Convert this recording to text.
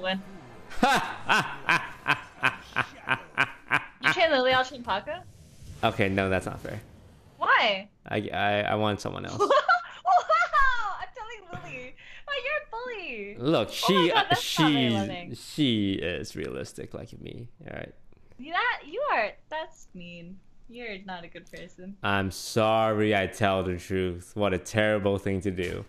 win. you train Lily, I'll train Paco. Okay, no, that's not fair. Why? I I, I want someone else. wow! I'm telling Lily. Oh, you're a bully. Look, oh she oh God, she she is realistic like me. All right. That you are. That's mean. You're not a good person. I'm sorry I tell the truth. What a terrible thing to do.